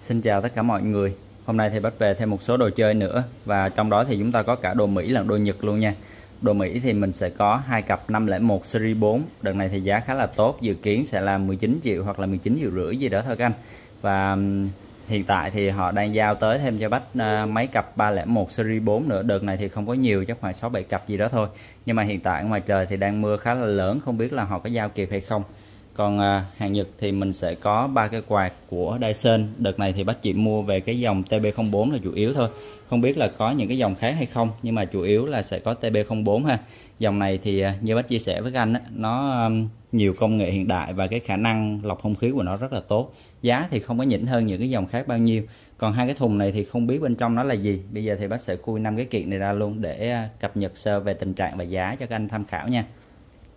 Xin chào tất cả mọi người. Hôm nay thì bắt về thêm một số đồ chơi nữa Và trong đó thì chúng ta có cả đồ Mỹ lẫn đồ Nhật luôn nha. Đồ Mỹ thì mình sẽ có hai cặp 501 series 4 Đợt này thì giá khá là tốt Dự kiến sẽ là 19 triệu hoặc là 19 triệu rưỡi gì đó thôi các anh. Và hiện tại thì họ đang giao tới thêm cho Bách uh, mấy cặp 301 series 4 nữa. Đợt này thì không có nhiều chắc khoảng 6-7 cặp gì đó thôi. Nhưng mà hiện tại ngoài trời thì đang mưa khá là lớn Không biết là họ có giao kịp hay không còn à, hàng Nhật thì mình sẽ có ba cái quạt của Dyson. Đợt này thì bác chỉ mua về cái dòng TB04 là chủ yếu thôi. Không biết là có những cái dòng khác hay không nhưng mà chủ yếu là sẽ có TB04 ha. Dòng này thì à, như bác chia sẻ với anh nó um, nhiều công nghệ hiện đại và cái khả năng lọc không khí của nó rất là tốt. Giá thì không có nhỉnh hơn những cái dòng khác bao nhiêu. Còn hai cái thùng này thì không biết bên trong nó là gì. Bây giờ thì bác sẽ khui năm cái kiện này ra luôn để à, cập nhật sơ về tình trạng và giá cho các anh tham khảo nha.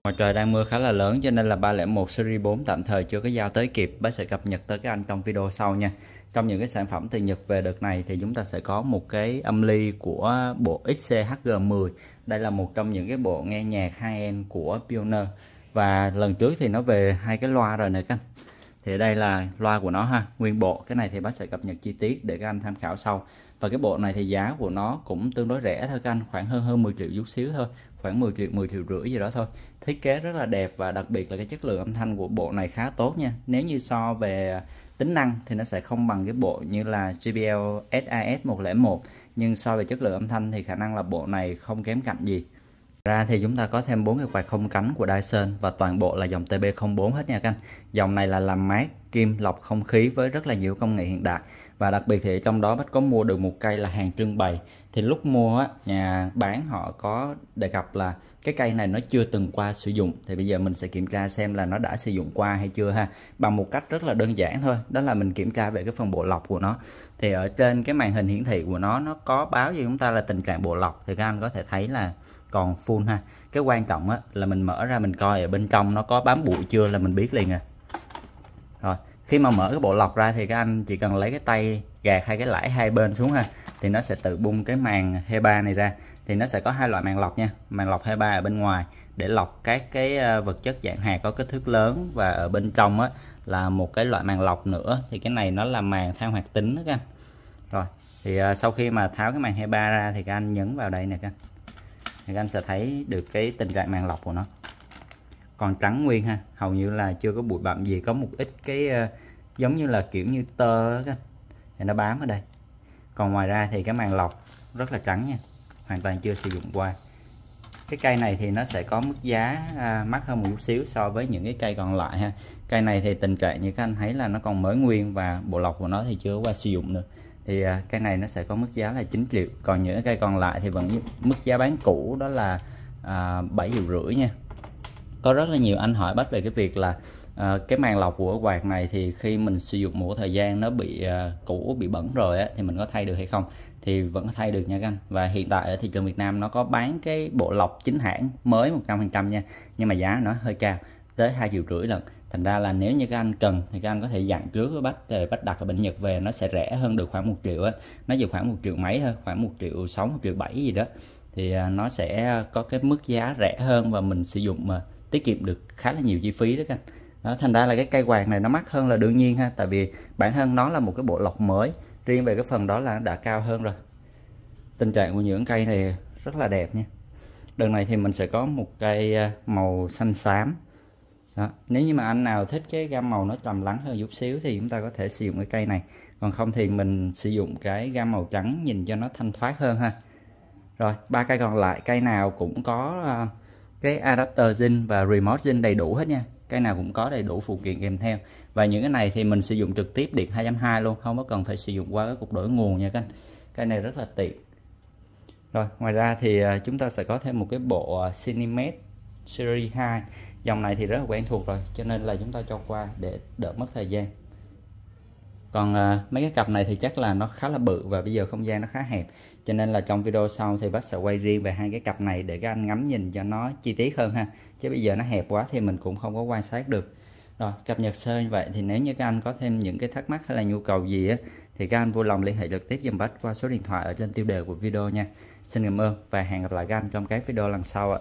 Ngoài trời đang mưa khá là lớn, cho nên là 301 series 4 tạm thời chưa có giao tới kịp. Bác sẽ cập nhật tới các anh trong video sau nha. Trong những cái sản phẩm từ Nhật về đợt này thì chúng ta sẽ có một cái âm ly của bộ XCHG10. Đây là một trong những cái bộ nghe nhạc high-end của Pioneer. Và lần trước thì nó về hai cái loa rồi nè các anh. Thì đây là loa của nó ha, nguyên bộ. Cái này thì bác sẽ cập nhật chi tiết để các anh tham khảo sau. Và cái bộ này thì giá của nó cũng tương đối rẻ thôi các anh, khoảng hơn hơn 10 triệu chút xíu thôi. Khoảng 10 triệu 10 triệu rưỡi gì đó thôi. Thiết kế rất là đẹp và đặc biệt là cái chất lượng âm thanh của bộ này khá tốt nha. Nếu như so về tính năng thì nó sẽ không bằng cái bộ như là JBL SIS 101 nhưng so về chất lượng âm thanh thì khả năng là bộ này không kém cạnh gì ra thì chúng ta có thêm bốn cái quạt không cánh của Dyson và toàn bộ là dòng TB04 hết nha các anh. Dòng này là làm mát kim lọc không khí với rất là nhiều công nghệ hiện đại. Và đặc biệt thì trong đó Bách có mua được một cây là hàng trưng bày. Thì lúc mua á, nhà bán họ có đề cập là cái cây này nó chưa từng qua sử dụng. Thì bây giờ mình sẽ kiểm tra xem là nó đã sử dụng qua hay chưa ha. Bằng một cách rất là đơn giản thôi đó là mình kiểm tra về cái phần bộ lọc của nó. Thì ở trên cái màn hình hiển thị của nó nó có báo cho chúng ta là tình trạng bộ lọc. Thì các anh có thể thấy là còn full ha. Cái quan trọng á, là mình mở ra mình coi ở bên trong nó có bám bụi chưa là mình biết liền à. Rồi khi mà mở cái bộ lọc ra thì các anh chỉ cần lấy cái tay gạt hai cái lãi hai bên xuống ha thì nó sẽ tự bung cái màn HEPA này ra. Thì nó sẽ có hai loại màn lọc nha màn lọc HEPA ở bên ngoài để lọc các cái ờ, vật chất dạng hạt có kích thước lớn và ở bên trong á là một cái loại màn lọc nữa. Thì cái này nó là màn than hoạt tính đó các anh. Rồi thì ờ, sau khi mà tháo cái màn HEPA ra thì các anh nhấn vào đây nè các anh thì các anh sẽ thấy được cái tình trạng màn lọc của nó. Còn trắng nguyên ha hầu như là chưa có bụi bặm gì có một ít cái uh, giống như là kiểu như tơ đó, thì nó bám ở đây. Còn ngoài ra thì cái màn lọc rất là trắng nha hoàn toàn chưa sử dụng qua. Cái cây này thì nó sẽ có mức giá à, mắc hơn một chút xíu so với những cái cây còn lại ha. Cây này thì tình trạng như các anh thấy là nó còn mới nguyên và bộ lọc của nó thì chưa qua sử dụng nữa thì à, cây này nó sẽ có mức giá là 9 triệu. Còn những cái cây còn lại thì vẫn mức giá bán cũ đó là à, 7 triệu rưỡi nha. Có rất là nhiều anh hỏi bắt về cái việc là à, cái màn lọc của quạt này thì khi mình sử dụng một thời gian nó bị à, cũ bị bẩn rồi á, thì mình có thay được hay không? Thì vẫn có thay được nha các anh. Và hiện tại ở thị trường Việt Nam nó có bán cái bộ lọc chính hãng mới 100% nha nhưng mà giá nó hơi cao tới hai triệu rưỡi lần. Thành ra là nếu như các anh cần thì các anh có thể dặn trước với bách về bách đặt ở bên Nhật về nó sẽ rẻ hơn được khoảng một triệu á. Nó chỉ khoảng một triệu mấy thôi khoảng một triệu sáu một triệu bảy gì đó. Thì à, nó sẽ có cái mức giá rẻ hơn và mình sử dụng mà tiết kiệm được khá là nhiều chi phí đó các anh. Đó, thành ra là cái cây quạt này nó mắc hơn là đương nhiên ha tại vì bản thân nó là một cái bộ lọc mới. Riêng về cái phần đó là đã cao hơn rồi. Tình trạng của những cây này rất là đẹp nha. Đợt này thì mình sẽ có một cây à, màu xanh xám đó. nếu như mà anh nào thích cái gam màu nó trầm lắng hơn chút xíu thì chúng ta có thể sử dụng cái cây này. Còn không thì mình sử dụng cái gam màu trắng nhìn cho nó thanh thoát hơn ha. Rồi ba cây còn lại. Cây nào cũng có uh, cái adapter zin và remote zin đầy đủ hết nha. Cây nào cũng có đầy đủ phụ kiện kèm theo. Và những cái này thì mình sử dụng trực tiếp điện 2.2 luôn không có cần phải sử dụng qua cái cục đổi nguồn nha các anh. Cái này rất là tiện. Rồi ngoài ra thì ờ, chúng ta sẽ có thêm một cái bộ à, Series 2 dòng này thì rất là quen thuộc rồi cho nên là chúng ta cho qua để đỡ mất thời gian. Còn à, mấy cái cặp này thì chắc là nó khá là bự và bây giờ không gian nó khá hẹp cho nên là trong video sau thì bác sẽ quay riêng về hai cái cặp này để các anh ngắm nhìn cho nó chi tiết hơn ha. Chứ bây giờ nó hẹp quá thì mình cũng không có quan sát được. Rồi cập nhật sơ như vậy thì nếu như các anh có thêm những cái thắc mắc hay là nhu cầu gì á thì các anh vui lòng liên hệ trực tiếp dùm bách qua số điện thoại ở trên tiêu đề của video nha. Xin cảm ơn và hẹn gặp lại các anh trong cái video lần sau ạ.